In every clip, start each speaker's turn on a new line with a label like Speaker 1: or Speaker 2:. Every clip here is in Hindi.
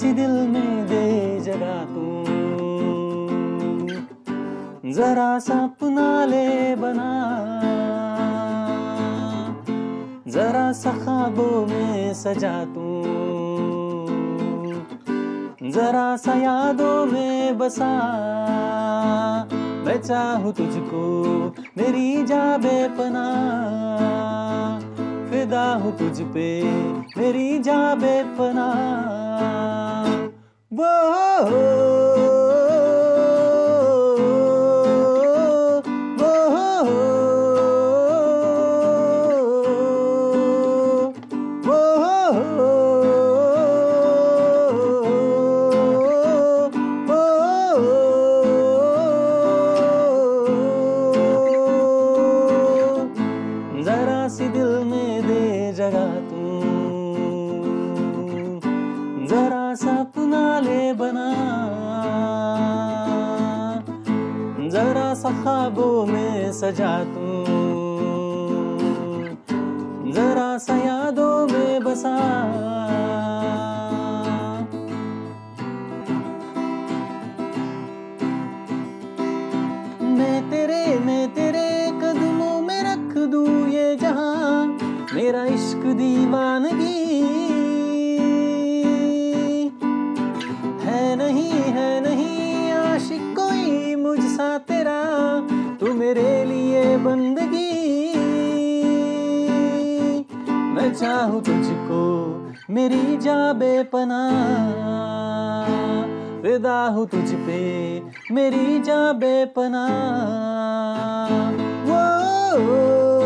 Speaker 1: सी दिल में दे जगा तू। जरा सा सपना ले बना। जरा सा ख्वाबों में सजा तू। जरा सा यादों में बसा। मैं चाहूँ तुझको मेरी जा बेपना फिदा हूँ तुझ पे मेरी जा बेपना। वो सी दिल जगा तू। जरा सपना ले बना। जरा सा ख्वाबों में सजा तू। जरा सा यादों में बसा। मैं तेरे मैं तेरे मेरा इश्क दीवानगी है नहीं है नहीं आशिक कोई मुझसा तेरा, तू मेरे लिए बंदगी। मैं चाहूँ तुझको मेरी जा बेपना फिदा हूँ तुझ पे मेरी जा बेपना वो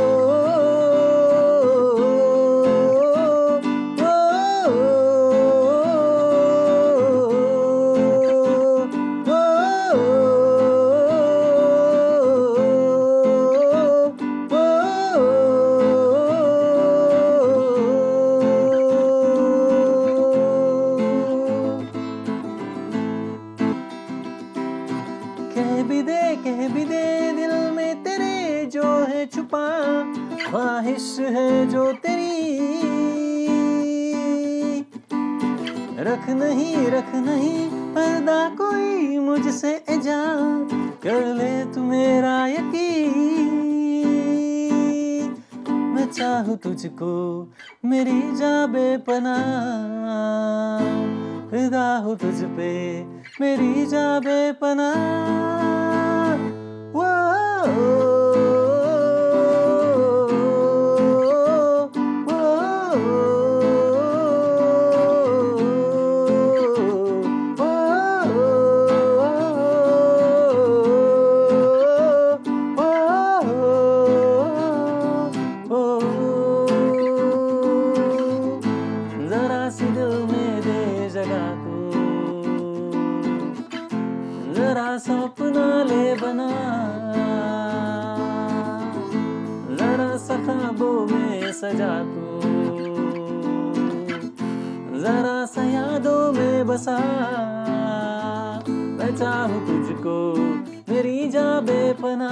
Speaker 1: कह भी दे, कह भी दे, दिल में तेरे जो है छुपा, ख्वाहिश है जो तेरी। रख नहीं रख नहीं, पर्दा कोई मुझसे एजा, कर ले तू मेरा यकीन। मैं चाहूँ तुझको मेरी जाबे बेपना फिदा हूँ तुझ पे मेरी जा बेपना वो सपना ले बना। जरा सा ख्वाबों में सजा तू जरा सा यादों में बसा। चाहूँ तुझको मेरी जा बेपना